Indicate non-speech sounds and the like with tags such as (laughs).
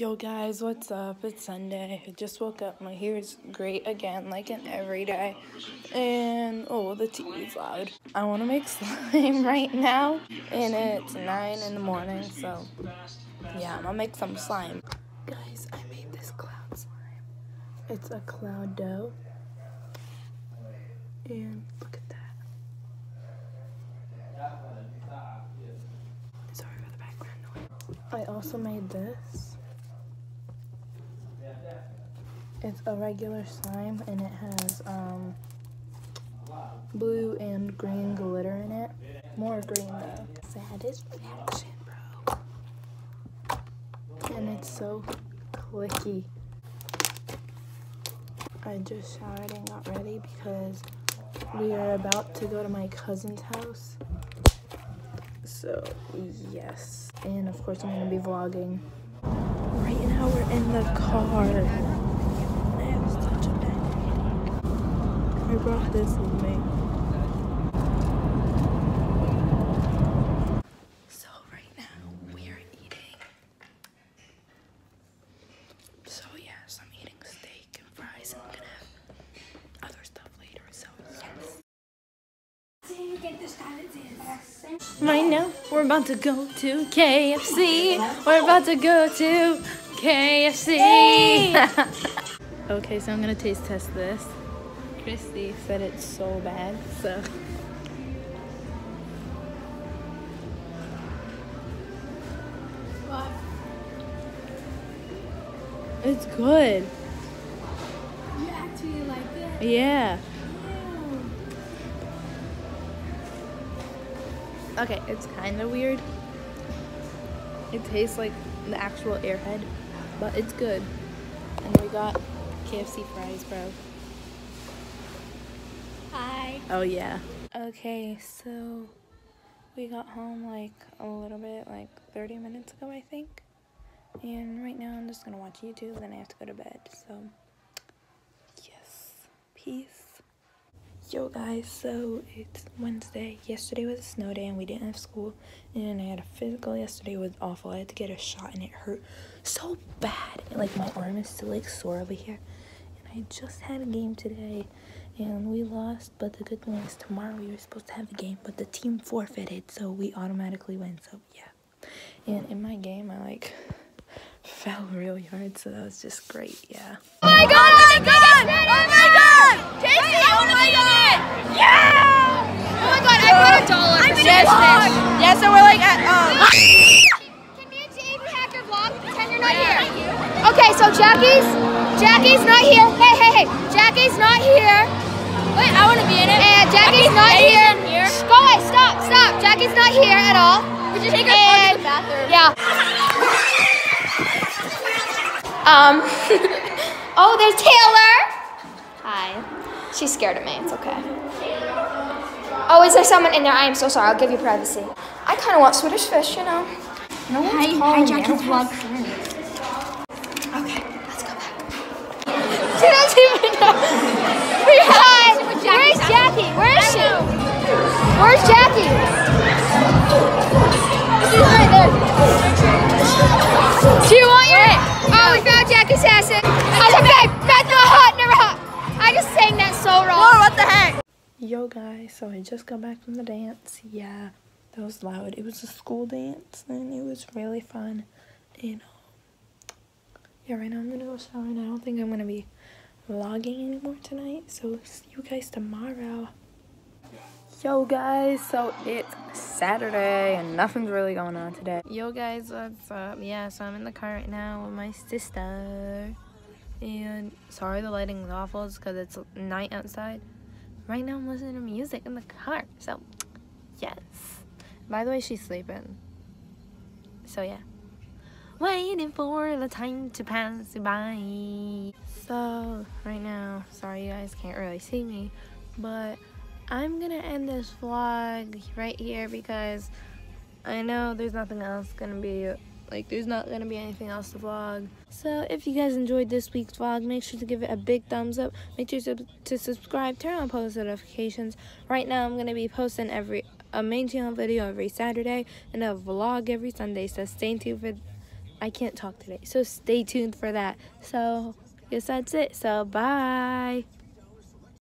Yo guys, what's up? It's Sunday. I just woke up. My hair is great again, like in every day. And oh, the TV's loud. I want to make (laughs) slime right now, and it's 9 in the morning, so yeah, I'm gonna make some slime. Guys, I made this cloud slime. It's a cloud dough. And look at that. Sorry for the background noise. I also made this. It's a regular slime and it has um, blue and green glitter in it. More green though. Satisfaction, bro. And it's so clicky. I just showered and got ready because we are about to go to my cousin's house. So, yes. And of course, I'm going to be vlogging. Right now, we're in the car. I brought this with me. So right now we are eating. So yes, I'm eating steak and fries and I'm gonna have other stuff later. So yes. Right now we're about to go to KFC. We're about to go to KFC. (laughs) okay, so I'm gonna taste test this. Christy said it's so bad, so. What? It's good. You actually like it? Yeah. Okay, it's kind of weird. It tastes like the actual airhead, but it's good. And we got KFC fries, bro. Hi. Oh yeah. Okay, so we got home like a little bit, like 30 minutes ago, I think. And right now I'm just gonna watch YouTube, then I have to go to bed. So, yes, peace. Yo guys, so it's Wednesday. Yesterday was a snow day and we didn't have school. And I had a physical yesterday. It was awful. I had to get a shot and it hurt so bad. Like my arm is still like sore over here. I just had a game today and we lost but the good thing is tomorrow we were supposed to have a game but the team forfeited so we automatically win so yeah. And in my game i like (laughs) fell really hard so that was just great yeah. Oh my god oh my god oh my god! Casey oh my god! Yeah! Oh my god i got a dollar for yeah so we're like at um can me and Jade hack your vlog? Pretend you're not here. Okay so jackie's jackie's not here hey hey hey jackie's not here Wait, I want to be in it. And Jackie's not here. here. Go away, stop, stop. Jackie's not here at all. We just take her to the bathroom. Yeah. (laughs) um. (laughs) oh, there's Taylor. Hi. She's scared of me. It's okay. Oh, is there someone in there? I am so sorry. I'll give you privacy. I kind of want Swedish fish, you know. No one's hi, hi, Jackie's vlog. Okay, let's go back. she doesn't know. Hi. Where's Jackie? Where is she? Where's Jackie? She's right there. Do you want your? Oh, we found Jackie's ass. I said, babe, that's not hot, never hot. I just sang that so wrong. Lord, what the heck? Yo, guys. So I just got back from the dance. Yeah, that was loud. It was a school dance, and it was really fun. You um, know. Yeah, right now I'm gonna go shower, and I don't think I'm gonna be vlogging anymore tonight. So see you guys tomorrow. Yo guys, so it's Saturday and nothing's really going on today. Yo guys, what's up? Yeah, so I'm in the car right now with my sister. And sorry the lighting's awful, because it's night outside. Right now I'm listening to music in the car, so yes. By the way, she's sleeping. So yeah waiting for the time to pass by. So, right now, sorry you guys can't really see me, but I'm gonna end this vlog right here because I know there's nothing else gonna be like there's not gonna be anything else to vlog. So if you guys enjoyed this week's vlog make sure to give it a big thumbs up. Make sure to, subscribe turn on post notifications. Right now i'm gonna be posting every a main channel video every saturday and a vlog every sunday so stay tuned for I can't talk today. So stay tuned for that. So, I guess that's it. So, bye.